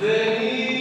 Veni.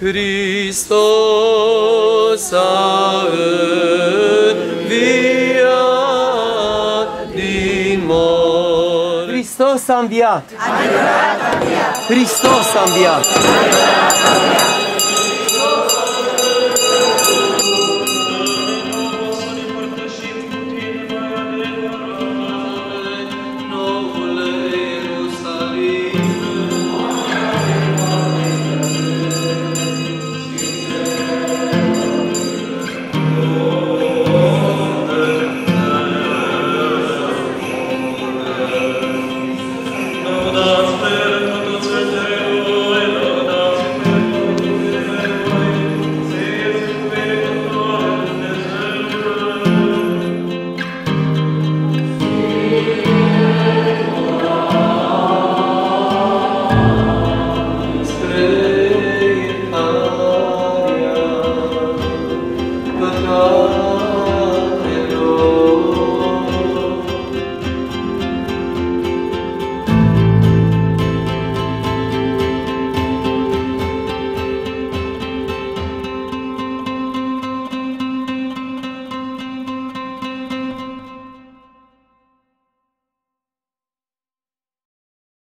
Hristos a înviat din morți. Hristos a înviat! Hristos a înviat!